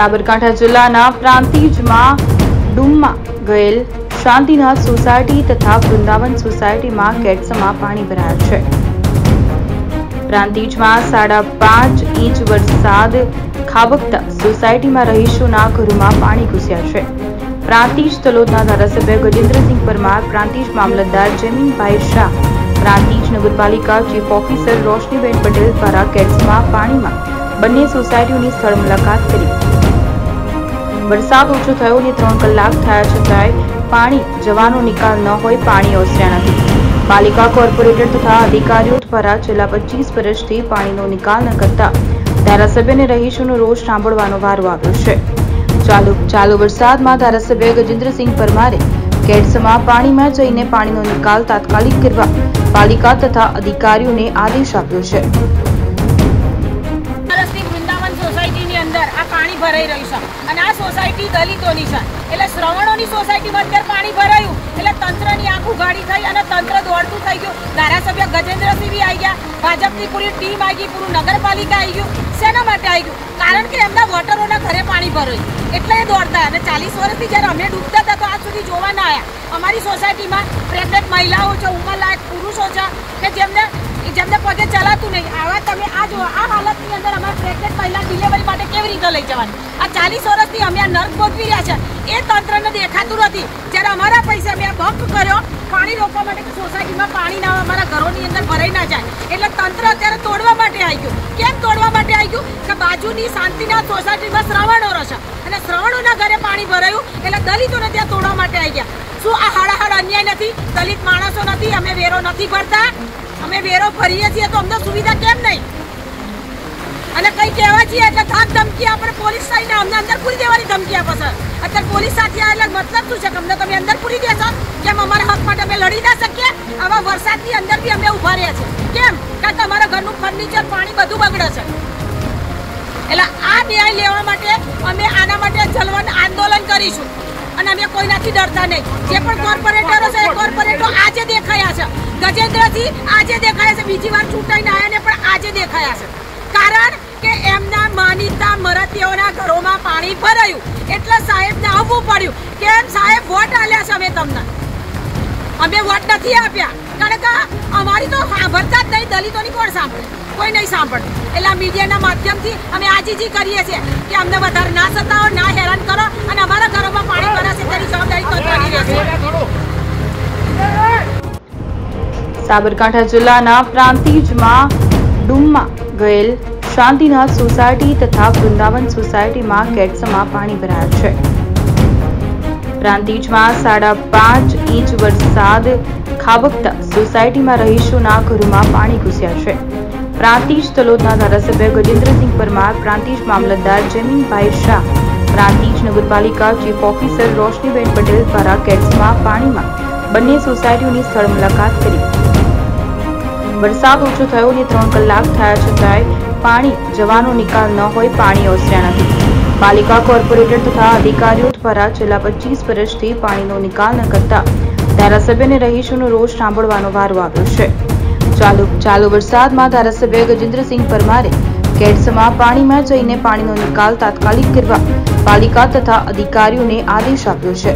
સાબરકાંઠા જિલ્લાના પ્રાંતિજમાં ડુમમાં ગયેલ શાંતિનાથ સોસાયટી તથા વૃંદાવન સોસાયટીમાં કેડસમાં પાણી ભરાયા છે. પ્રાંતિજમાં સાડા પાંચ ઇંચ વરસાદ ખાબકતા સોસાયટીમાં રહીશોના ઘરોમાં પાણી ઘૂસ્યા છે. પ્રાંતિજ તલોદના ધારાસભ્ય ગજેન્દ્રસિંહ પરમાર, પ્રાંતિજ મામલતદાર જમીનભાઈ શાહ, પ્રાંતિજ નગરપાલિકા ચીફ ઓફિસર રોશનીબેન પટેલ દ્વારા કેટ્સમાં પાણીમાં બંને સોસાયટીઓની સ્થળ મુલાકાત કરી. વરસાદ ઓછો થયો ને ત્રણ કલાક થયા છતાંય પાણી, જવાનો નિકાલ ન હોય, પાણી ઓસર્યા નથી. પાલિકા કોર્પોરેટર તથા અધિકારીઓ દ્વારા છેલ્લા પચીસ વર્ષથી પાણીનો નિકાલ ન કરતા ધારાસભ્યને રહીશોનો રોષ સાંભળવાનો વારો આવ્યો છે. ચાલુ ચાલુ વરસાદમાં ધારાસભ્ય ગજેન્દ્રસિંહ પરમારે કેડસમાં પાણીમાં જઈને પાણીનો નિકાલ તાત્કાલિક કરવા પાલિકા તથા અધિકારીઓને આદેશ આપ્યો છે. આ પાણી ભરાઈ રહ્યું છે. અને આ સોસાયટી દલિતોની છે. એટલે શ્રવણોની સોસાયટીમાં અત્યારે પાણી ભરાયું. એટલે તંત્રની આંખ ઉઘાડી થઈ અને તંત્ર દોડતું થઈ ગયું. ધારાસભ્ય ગજેન્દ્રસિંહ બી આવી ગયા. ભાજપની પૂરી ટીમ આવી ગઈ. પૂરું નગરપાલિકા આવી ગયું. શેના માટે આવી ગયું? કારણ કે એમના વોટરોના ઘરે પાણી ભરાયું. એટલે એ દોડતા અને ચાલીસ વર્ષથી જ્યારે અમે ડૂબતા હતા તો આજ સુધી જોવા ના આવ્યા અમારી સોસાયટીમાં પ્રેગ્નન્ટ મહિલાઓ છે, ઉંમરલાયક પુરુષો છે, કે જેમને જેમને પગે ચલાતું નહીં. આવા તમે આ જો આ હાલતની અંદર અમારે પ્રેગ્નેન્ટ મહિલા ડિલિવરી માટે કેવી રીતે લઈ જવાની? આ ચાલીસ વર્ષથી અમે આ નર્ક ગોઠવી રહ્યા છે. એ તંત્રને દેખાતું નથી. જ્યારે અમારા પૈસા અમે આ કર્યો, પાણી રોકવા માટે કે સોસાયટીમાં પાણી ના અમારા ઘરોની અંદર ભરાઈ ના જાય. એટલે તંત્ર અત્યારે તોડવા માટે આવી ગયું. કેમ તોડવા માટે આવી ગયું? કે બાજુની શાંતિના સોસાયટીમાં શ્રવણો રહેશે અને શ્રવણોના ઘરે પાણી ભરાયું, એટલે દલિતોને ત્યાં તોડવા માટે આવી ગયા. શું આ હાડાહાડ અન્યાય નથી? દલિત માણસો નથી, અમે વેરો નથી ભરતા. અમે વેરો ભરીએ છીએ તો અમને સુવિધા કેમ નહીં? અને કઈ કહેવા છીએ એટલે ધાક ધમકી આપણે પોલીસ થઈને અમને અંદર પૂરી દેવાની ધમકી આપો સર અત્યારે પોલીસ સાથે આ એટલે મતલબ શું છે કે અમને તમે અંદર પૂરી દેશો? કેમ અમારા હક માટે અમે લડી ના શકીએ? આવા વરસાદની અંદર બી અમે ઊભા રહ્યા છે કેમ? કારણ કે અમારા ઘરનું ફર્નિચર પાણી બધું બગડે છે. એટલે આ ન્યાય લેવા માટે અમે આના માટે જલવન આંદોલન કરીશું અને અમે ડરતા નહીં જે પણ કોર્પોરેટરો છે એ કોર્પોરેટરો આજે દેખાયા છે. ગજેન્દ્રસિંહ આજે દેખાયા છે. બીજી વાર ચૂંટાઈને આવ્યા ને પણ આજે દેખાયા છે. કારણ કે એમના માનીતા મરતીઓના ઘરોમાં પાણી ભરાયું. એટલે સાહેબને આવવું પડ્યું કેમ સાહેબ વોટ આલ્યા છે અમે તમને. અમે વોટ નથી આપ્યા. કારણ કે અમારી તો સાંભળતા જ નહીં, દલિતોની કોણ સાંભળે? કોઈ નહીં સાંભળે એટલે મીડિયાના માધ્યમથી અમે આજીજી કરીએ છીએ કે અમને વધારે ના સતાવો, ના હેરાન કરો અને અમારા ઘરોમાં પાણી ભરાશે તેની જવાબદારી રહેશે સાબરકાંઠા જિલ્લાના પ્રાંતિજમાં ડુમમાં ગયેલ શાંતિના સોસાયટી તથા વૃંદાવન સોસાયટીમાં કેટ્સમાં પાણી ભરાયા છે. પ્રાંતિજમાં સાડા પાંચ ઇંચ વરસાદ ખાબકતા સોસાયટીમાં રહીશોના ઘરોમાં પાણી ઘૂસ્યા છે. પ્રાંતિજ તલોદના ધારાસભ્ય ગજેન્દ્રસિંહ પરમાર, પ્રાંતિજ મામલતદાર જમીનભાઈ શાહ, પ્રાંતિજ નગરપાલિકા ચીફ ઓફિસર રોશનીબેન પટેલ દ્વારા કેટ્સમાં પાણીમાં બંને સોસાયટીઓની સ્થળ મુલાકાત કરી. વરસાદ ઓછો થયો અને ત્રણ કલાક થયા છતાંય પાણી, જવાનો નિકાલ ન હોય પાણી ઓસર્યા નથી પાલિકા કોર્પોરેટર તથા અધિકારીઓ દ્વારા છેલ્લા પચીસ વર્ષથી પાણીનો નિકાલ ન કરતા ધારાસભ્યને રહીશોનો રોષ સાંભળવાનો વારો આવ્યો છે. ચાલુ ચાલુ વરસાદમાં ધારાસભ્ય ગજેન્દ્રસિંહ પરમારે કેડસમાં પાણીમાં જઈને પાણીનો નિકાલ તાત્કાલિક કરવા પાલિકા તથા અધિકારીઓને આદેશ આપ્યો છે.